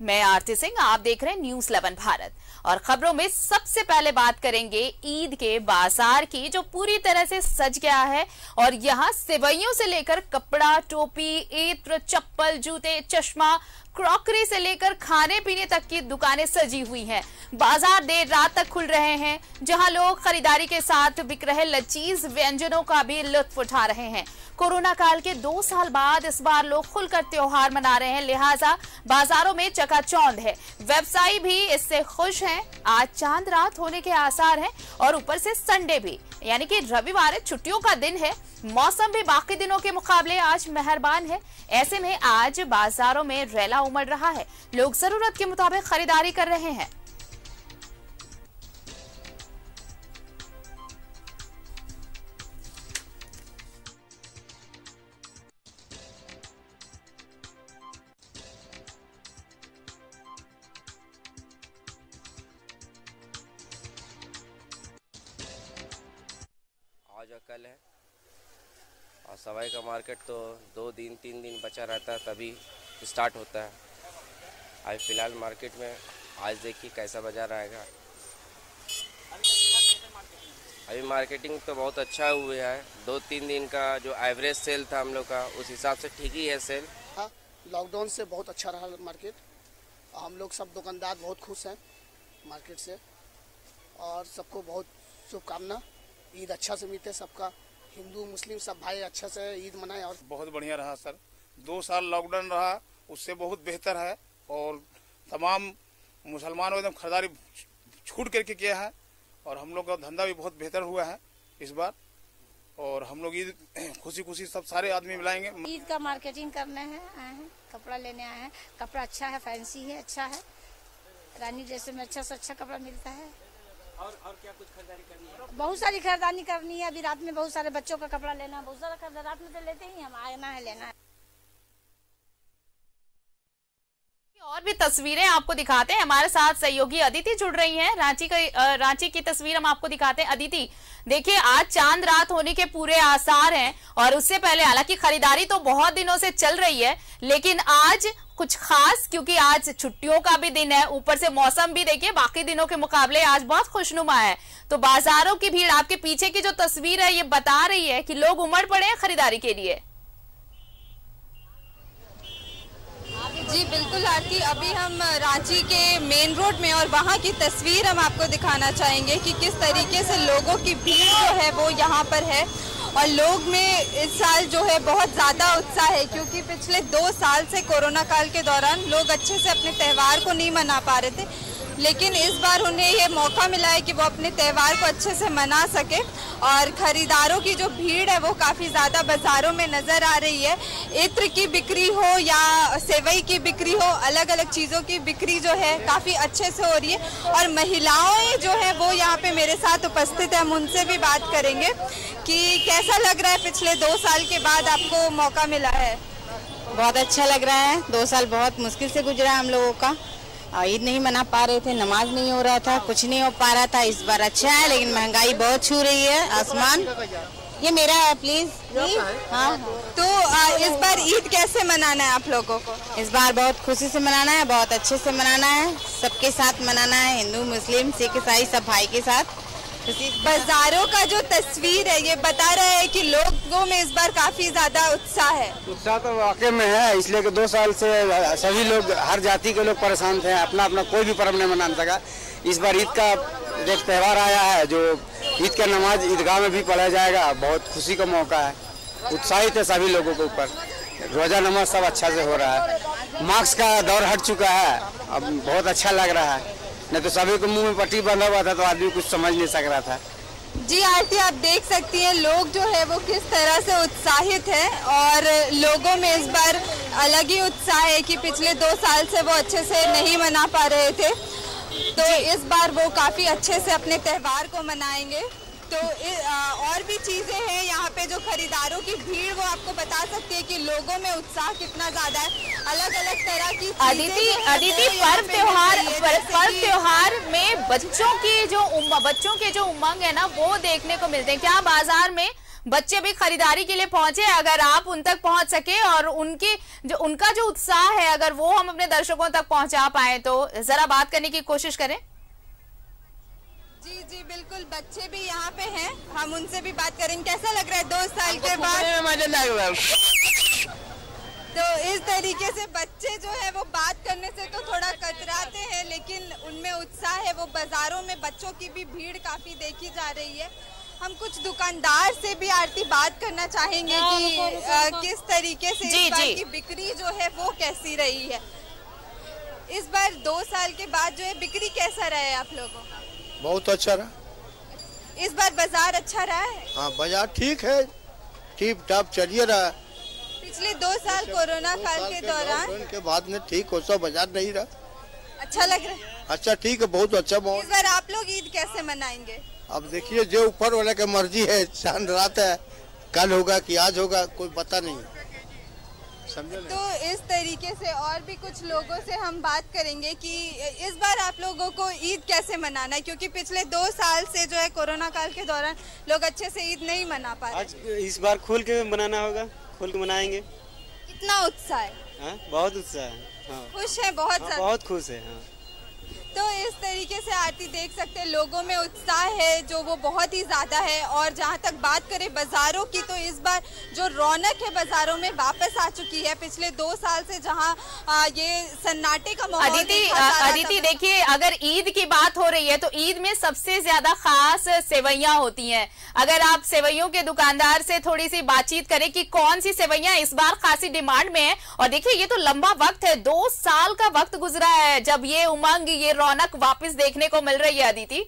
मैं आरती सिंह, आप देख रहे हैं न्यूज़ लेवन भारत। और खबरों में सबसे पहले बात करेंगे ईद के बाज़ार की, जो पूरी तरह से सज गया है। और यहाँ सिवैयों से लेकर कपड़ा, टोपी, इत्र, चप्पल, जूते, चश्मा क्रॉकरी से लेकर खाने पीने तक की दुकानें सजी हुई हैं। बाज़ार देर रात तक खुल रहे हैं, जहाँ लोग खरीदारी के साथ बिक रहे लचीज व्यंजनों का भी लुत्फ उठा रहे हैं। कोरोना काल के दो साल बाद इस बार लोग खुलकर त्योहार मना रहे हैं, लिहाजा बाजारों में चकाचौंध है। व्यवसायी भी इससे खुश हैं। आज चाँद रात होने के आसार हैं और ऊपर से संडे भी। यानी कि रविवार छुट्टियों का दिन है, मौसम भी बाकी दिनों के मुकाबले आज मेहरबान है। ऐसे में आज बाजारों में रैला उमड़ रहा है। लोग ज़रूरत के मुताबिक खरीदारी कर रहे हैं। कल है। और सवाई का मार्केट तो दो दिन, तीन दिन बचा रहता है, तभी स्टार्ट होता है। अभी फ़िलहाल मार्केट में आज देखिए कैसा बाज़ार आएगा। अभी मार्केटिंग तो बहुत अच्छा हुआ है। दो, तीन दिन का जो एवरेज सेल था हम लोग का, उस हिसाब से ठीक ही है सेल हाँ लॉकडाउन से बहुत अच्छा रहा मार्केट हम लोग सब दुकानदार बहुत खुश हैं मार्केट से। और सबको बहुत शुभकामना। ईद अच्छा से बीते सबका। हिंदू मुस्लिम सब भाई अच्छा से ईद मनाए और बहुत बढ़िया रहा सर। दो साल लॉकडाउन रहा उससे बहुत बेहतर है और तमाम मुसलमानों एकदम खरीदारी छूट करके किया है और हम लोग का धंधा भी बहुत बेहतर हुआ है इस बार और हम लोग ईद खुशी खुशी सब सारे आदमी मिलाएँगे। ईद का मार्केटिंग करने हैं आए हैं कपड़ा लेने आए हैं। कपड़ा अच्छा है फैंसी है अच्छा है। रानी जैसे में अच्छा से अच्छा कपड़ा मिलता है। और और क्या कुछ खरीदारी करनी है? बहुत सारी खरीदारी करनी है। अभी रात में बहुत सारे बच्चों का कपड़ा लेना है। बहुत सारा खरीदा रात में तो लेते ही हम आना है लेना है। और भी तस्वीरें आपको दिखाते हैं। हमारे साथ सहयोगी अदिति जुड़ रही हैं। रांची का रांची की तस्वीर हम आपको दिखाते हैं। अदिति देखिए आज चाँद रात होने के पूरे आसार हैं। और उससे पहले हालाँकि खरीदारी तो बहुत दिनों से चल रही है लेकिन आज कुछ खास, क्योंकि आज छुट्टियों का भी दिन है, ऊपर से मौसम भी देखिए, बाकी दिनों के मुकाबले आज बहुत खुशनुमा है। तो बाजारों की भीड़ आपके पीछे की जो तस्वीर है, ये बता रही है कि लोग उमड़ पड़े हैं खरीदारी के लिए। जी, बिल्कुल, आरती, अभी हम रांची के मेन रोड में और वहाँ की तस्वीर हम आपको दिखाना चाहेंगे कि किस तरीके से लोगों की भीड़ जो है वो यहाँ पर है। और लोग में इस साल जो है बहुत ज़्यादा उत्साह है, क्योंकि पिछले दो साल से कोरोना काल के दौरान लोग अच्छे से अपने त्यौहार को नहीं मना पा रहे थे। लेकिन इस बार उन्हें ये मौका मिला है कि वो अपने त्यौहार को अच्छे से मना सके और खरीदारों की जो भीड़ है वो काफ़ी ज़्यादा बाज़ारों में नज़र आ रही है। इत्र की बिक्री हो या सेवई की बिक्री हो अलग अलग चीज़ों की बिक्री जो है काफ़ी अच्छे से हो रही है। और महिलाएँ जो है वो यहाँ पे मेरे साथ उपस्थित है, हम उनसे भी बात करेंगे कि कैसा लग रहा है पिछले दो साल के बाद आपको मौका मिला है? बहुत अच्छा लग रहा है। दो साल बहुत मुश्किल से गुजरा हम लोगों का। और ईद नहीं मना पा रहे थे नमाज़ नहीं हो रहा था कुछ नहीं हो पा रहा था इस बार अच्छा है लेकिन महँगाई बहुत छू रही है आसमान। ये मेरा है प्लीज़ हाँ? तो आ, इस बार ईद कैसे मनाना है आप लोगों को? इस बार बहुत खुशी से मनाना है बहुत अच्छे से मनाना है सबके साथ मनाना है हिंदू मुस्लिम सिख ईसाई सब भाई के साथ। बाजारों का जो तस्वीर है, ये बता रहा है कि लोगों में इस बार काफ़ी ज़्यादा उत्साह है। उत्साह तो वाकई में है, इसलिए कि दो साल से सभी लोग, हर जाति के लोग परेशान थे, अपना अपना कोई भी पर्व नहीं मना सका। इस बार ईद का एक त्यौहार आया है, जो ईद का नमाज़ ईदगाह में भी पढ़ा जाएगा, बहुत खुशी का मौका है। उत्साहित है सभी लोगों के ऊपर। रोजा नमाज़ सब अच्छा से हो रहा है। मास्क का दौर हट चुका है, अब बहुत अच्छा लग रहा है। नहीं तो सभी को मुँह में पट्टी बंधा हुआ था तो आदमी कुछ समझ नहीं सक रहा था। जी आरती आप देख सकती हैं लोग जो है वो किस तरह से उत्साहित है और लोगों में इस बार अलग ही उत्साह है कि पिछले दो साल से वो अच्छे से नहीं मना पा रहे थे। तो इस बार वो काफ़ी अच्छे से अपने त्यौहार को मनाएँगे। तो इ- आ, और भी चीज़ें हैं पे जो खरीदारों की भीड़ वो आपको बता सकती है कि लोगों में उत्साह कितना ज़्यादा है। अलग अलग तरह की अदिति अदिति पर्व त्योहार पर्व त्योहार में बच्चों की जो उम, बच्चों के जो उमंग है ना वो देखने को मिलते हैं। क्या बाज़ार में बच्चे भी खरीदारी के लिए पहुँचे? अगर आप उन तक पहुँच सके और उनके जो उनका जो उत्साह है अगर वो हम अपने दर्शकों तक पहुँचा पाए तो जरा बात करने की कोशिश करें। जी जी बिल्कुल बच्चे भी यहाँ पे हैं। हम उनसे भी बात करेंगे। कैसा लग रहा है? दो साल के बाद मज़ा लग रहा। है तो इस तरीके से बच्चे जो है वो बात करने से तो थोड़ा कतराते हैं लेकिन उनमें उत्साह है। वो बाजारों में बच्चों की भी भीड़ काफ़ी देखी जा रही है। हम कुछ दुकानदार से भी आरती बात करना चाहेंगे कि अ, किस तरीके से जी, इस बार जी। की बिक्री जो है वो कैसी रही है? इस बार दो साल के बाद जो है बिक्री कैसा रहा है आप लोगों का? बहुत अच्छा रहा। इस बार बाज़ार अच्छा रहा है? हाँ बाज़ार ठीक है। ठीक ठाक चलिए रहा। है पिछले दो साल कोरोना काल के दौरान के बाद में ठीक हो सा बाज़ार नहीं रहा। अच्छा लग रहा है? अच्छा ठीक है बहुत अच्छा इस बार आप लोग ईद कैसे मनाएँगे? अब देखिए जो ऊपर वाले की मर्ज़ी है चाँद रात है। कल होगा कि आज होगा कोई पता नहीं। समझे तो इस तरीके से और भी कुछ लोगों से हम बात करेंगे कि इस बार आप लोगों को ईद कैसे मनाना है? क्योंकि पिछले दो साल से जो है कोरोना काल के दौरान लोग अच्छे से ईद नहीं मना पा रहे। आज इस बार खुल के मनाना होगा खुल के मनाएँगे। कितना उत्साह है। आ? बहुत उत्साह है हाँ, खुश है बहुत हाँ बहुत खुश है हाँ। तो इस तरीके से आरती देख सकते हैं। लोगों में उत्साह है जो वो बहुत ही ज़्यादा है। और जहाँ तक बात करें बाजारों की तो इस बार जो रौनक है बाजारों में वापस आ चुकी है। पिछले दो साल से जहाँ ये सन्नाटे का माहौल अदिति। अदिति देखिए अगर ईद की बात हो रही है तो ईद में सबसे ज़्यादा खास सेवैयां होती हैं। अगर आप सेवैयों के दुकानदार से थोड़ी सी बातचीत करें कि कौन सी सेवैयां इस बार खासी डिमांड में है। और देखिए ये तो लंबा वक्त है दो साल का वक्त गुजरा है जब ये उमंग ये रौनक वापस देखने को मिल रही है अदिति।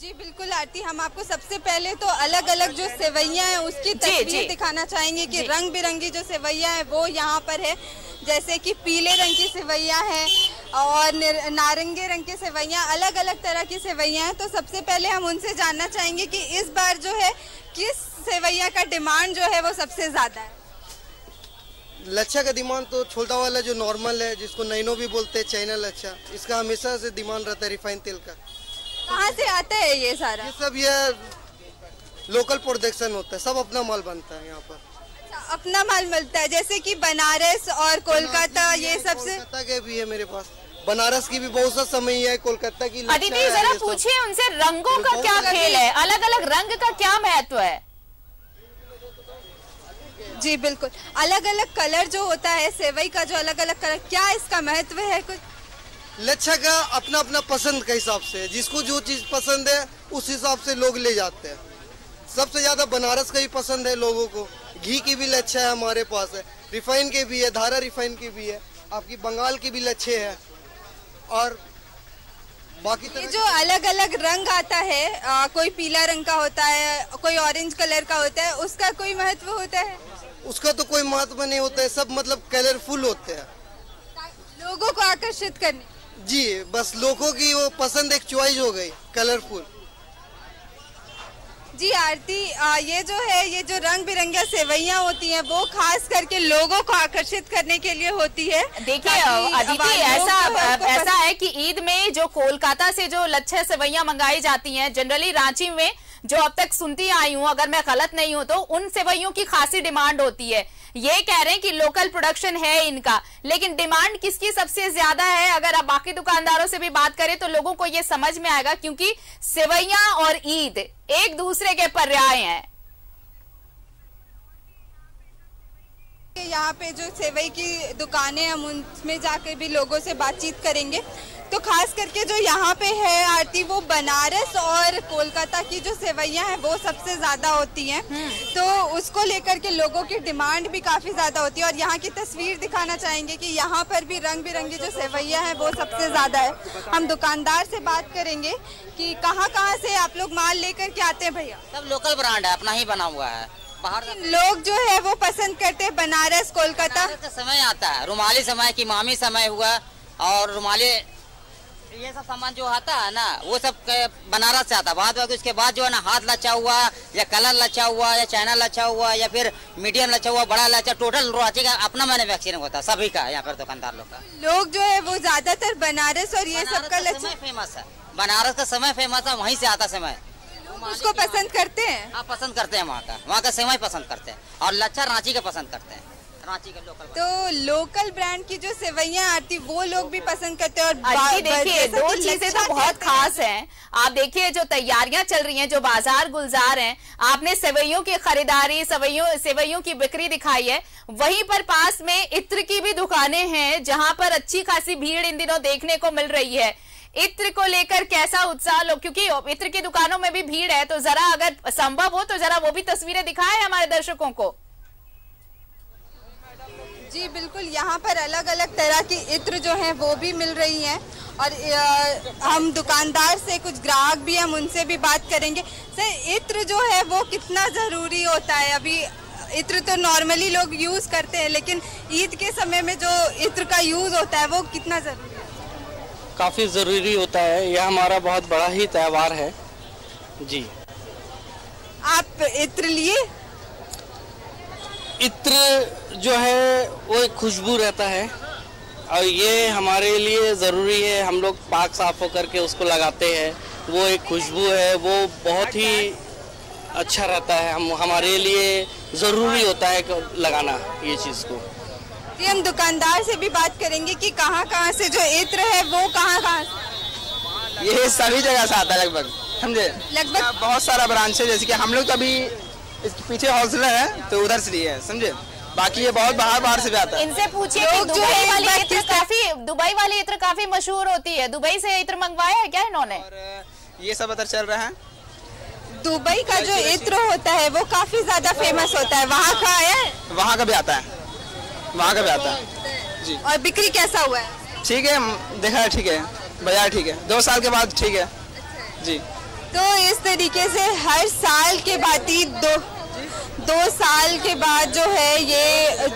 जी बिल्कुल आरती हम आपको सबसे पहले तो अलग अलग जो सेवैयां हैं उसकी तस्वीर। दिखाना चाहेंगे कि रंग बिरंगी जो सेवैया है वो यहाँ पर है। जैसे कि पीले रंग की सेवैया है और निर- नारंगी रंग की सेवैया अलग अलग तरह की सेवैया हैं। तो सबसे पहले हम उनसे जानना चाहेंगे कि इस बार जो है किस सेवैया का डिमांड जो है वो सबसे ज़्यादा है। लच्छा का डिमांड तो छोटा वाला जो नॉर्मल है जिसको नैनो भी बोलते हैं चाइना लच्छा इसका हमेशा से डिमांड रहता है रिफाइन तेल का। कहाँ से आता है ये सारा? ये सब ये लोकल प्रोडक्शन होता है सब अपना माल बनता है यहाँ पर। अपना माल मिलता है जैसे कि बनारस और कोलकाता ये सबसे कोलकाता के भी है मेरे पास। बनारस की भी बहुत सा समय है कोलकाता की अदिति जरा पूछिए उनसे रंगों का क्या खेल है? अलग अलग रंग का क्या महत्व है? जी बिल्कुल। अलग अलग कलर जो होता है सेवई का जो अलग अलग कलर क्या इसका महत्व है कुछ? लच्छा का अपना अपना पसंद के हिसाब से जिसको जो चीज़ पसंद है उस हिसाब से लोग ले जाते हैं। सबसे ज़्यादा बनारस का ही पसंद है लोगों को। घी की भी लच्छा है हमारे पास है रिफाइन के भी है धारा रिफाइन की भी है आपकी बंगाल की भी लच्छे है। और बाकी ये जो अलग अलग रंग आता है आ, कोई पीला रंग का होता है कोई ऑरेंज कलर का होता है उसका कोई महत्व होता है? उसका तो कोई महत्व नहीं होता है सब मतलब कलरफुल होते हैं। लोगों को आकर्षित करने। जी बस लोगों की वो पसंद एक चॉइस हो गई कलरफुल जी आरती आ, ये जो है ये जो रंग बिरंगी सेवैयां होती हैं वो खास करके लोगों को आकर्षित करने के लिए होती है। देखिए अदिति ऐसा है ऐसा है कि ईद में जो कोलकाता से जो लच्छे सेवैयां मंगाई जाती हैं जनरली रांची में जो अब तक सुनती आई हूँ, अगर मैं गलत नहीं हूँ तो उन सेवैयों की खासी डिमांड होती है। ये कह रहे हैं कि लोकल प्रोडक्शन है इनका, लेकिन डिमांड किसकी सबसे ज़्यादा है? अगर आप बाकी दुकानदारों से भी बात करें तो लोगों को ये समझ में आएगा, क्योंकि सेवैया और ईद एक दूसरे के पर्याय हैं। यहाँ पे जो सेवई की दुकानें हम उनमें जाके भी लोगों से बातचीत करेंगे। तो खास करके जो यहाँ पे है आरती वो बनारस और कोलकाता की जो सेवैयाँ हैं वो सबसे ज़्यादा होती हैं। तो उसको लेकर के लोगों की डिमांड भी काफ़ी ज़्यादा होती है और यहाँ की तस्वीर दिखाना चाहेंगे कि यहाँ पर भी रंग बिरंगी जो सेवैयाँ हैं वो सबसे ज़्यादा है। हम दुकानदार से बात करेंगे कि कहाँ कहाँ से आप लोग माल लेकर के आते हैं भैया? सब लोकल ब्रांड है अपना ही बना हुआ है। बाहर लोग जो है वो पसंद करते हैं बनारस कोलकाता। समय आता है। रुमाली समय की मामी समय हुआ और रुमाली ये सब सामान जो आता है ना वो सब बनारस से आता है। बाद में उसके बाद जो है ना हाथ लच्छा हुआ या कलर लच्छा हुआ या चाइना लच्छा हुआ या फिर मीडियम लच्छा हुआ बड़ा लच्छा टोटल रांची का अपना मैन्युफैक्चरिंग होता है सभी का यहाँ पर दुकानदार लोग का। लोग जो है वो ज़्यादातर बनारस और ये सब का लच्छा फ़ेमस है। बनारस का समय फ़ेमस है वहीं से आता समय। उसको पसंद करते हैं। हाँ पसंद करते हैं वहाँ का। वहाँ का सेवाई पसंद करते हैं और लच्छा रांची का पसंद करते हैं। का लोकल तो लोकल ब्रांड की जो सेवैयां आती वो लोग भी पसंद करते हैं और बा- देखिए दो चीज़ें तो बहुत खास हैं। आप देखिए जो तैयारियाँ चल रही हैं जो बाज़ार गुलजार हैं आपने सेवैयों की खरीदारी सेवैयों सेवैयों की बिक्री दिखाई है। वहीं पर पास में इत्र की भी दुकानें हैं जहाँ पर अच्छी खासी भीड़ इन दिनों देखने को मिल रही है। इत्र को लेकर कैसा उत्साह लोग क्योंकि इत्र की दुकानों में भी भीड़ है तो जरा अगर संभव हो तो जरा वो भी तस्वीरें दिखाएँ हमारे दर्शकों को। जी बिल्कुल यहाँ पर अलग अलग तरह की इत्र जो हैं वो भी मिल रही हैं। और हम दुकानदार से कुछ ग्राहक भी हम उनसे भी बात करेंगे। सर इत्र जो है वो कितना ज़रूरी होता है? अभी इत्र तो नॉर्मली लोग यूज़ करते हैं लेकिन ईद के समय में जो इत्र का यूज़ होता है वो कितना ज़रूरी है? काफ़ी ज़रूरी होता है। यह हमारा बहुत बड़ा ही त्यौहार है। जी। आप इत्र लिए? इत्र जो है वो एक खुशबू रहता है। और ये हमारे लिए ज़रूरी है हम लोग पाक साफ़ होकर के उसको लगाते हैं। वो एक खुशबू है वो बहुत ही अच्छा रहता है। हम हमारे लिए ज़रूरी होता है लगाना ये चीज़ को। जी हम दुकानदार से भी बात करेंगे कि कहाँ कहाँ से जो इत्र है वो कहाँ कहाँ ये सभी जगह से आता है लगभग समझे? लगभग बहुत सारा ब्रांच है जैसे कि हम लोग तो अभी इसके पीछे हॉस्टलर है तो उधर से लिए हैं समझे? बाकी ये बहुत बाहर बाहर से भी आता है। इनसे पूछिए कि दुबई वाली इत्र काफ़ी दुबई वाली इत्र काफ़ी मशहूर होती है। दुबई से इत्र मंगवाया है क्या इन्होंने? ये सब उधर चल रहा है। दुबई का जो इत्र होता है वो काफ़ी ज़्यादा फ़ेमस होता है। वहाँ का है? वहाँ का भी आता है। वहाँ का भी आता है। जी। और बिक्री कैसा हुआ है? ठीक है देखा है ठीक है। बाज़ार ठीक है। दो साल के बाद ठीक है। जी। तो इस तरीके से हर साल के ही दो दो साल के बाद जो है ये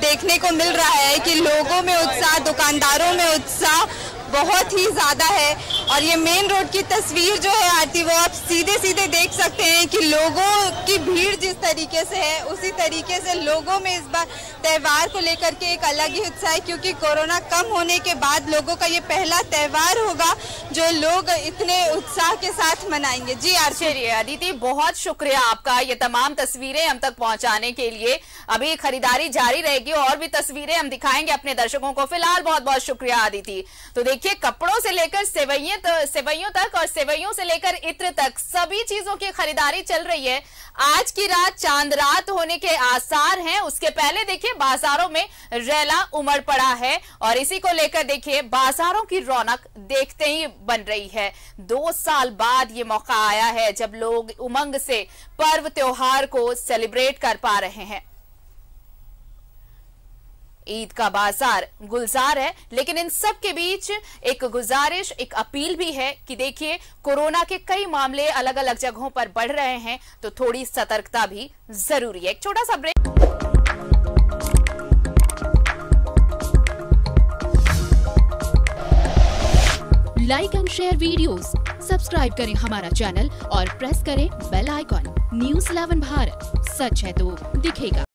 देखने को मिल रहा है कि लोगों में उत्साह, दुकानदारों में उत्साह बहुत ही ज़्यादा है और ये मेन रोड की तस्वीर जो है आरती, वो आप सीधे सीधे देख सकते हैं कि लोगों की भीड़ जिस तरीके से है, उसी तरीके से लोगों में इस बार त्यौहार को लेकर के एक अलग ही उत्साह है क्योंकि कोरोना कम होने के बाद लोगों का ये पहला त्यौहार होगा जो लोग इतने उत्साह के साथ मनाएँगे। जी चलिए, अदिति, बहुत शुक्रिया आपका ये तमाम तस्वीरें हम तक पहुँचाने के लिए। अभी खरीदारी जारी रहेगी और भी तस्वीरें हम दिखाएँगे अपने दर्शकों को। फ़िलहाल बहुत बहुत शुक्रिया, अदिति। तो देखिए कपड़ों से लेकर सेवइयों त- सेवइयों तक और सेवइयों से लेकर इत्र तक सभी चीज़ों की खरीदारी चल रही है। आज की रात चाँद रात होने के आसार हैं। उसके पहले देखिए, बाजारों में रैला उमड़ पड़ा है और इसी को लेकर देखिए, बाजारों की रौनक देखते ही बन रही है। दो साल बाद ये मौका आया है जब लोग उमंग से पर्व त्योहार को सेलिब्रेट कर पा रहे हैं। ईद का बाज़ार गुलजार है लेकिन इन सब के बीच एक गुजारिश एक अपील भी है कि देखिए कोरोना के कई मामले अलग अलग जगहों पर बढ़ रहे हैं तो थोड़ी सतर्कता भी ज़रूरी है। एक छोटा सा break like and share videos, subscribe करें हमारा चैनल और प्रेस करें बेल आइकॉन न्यूज़ 11 भारत। सच है तो दिखेगा।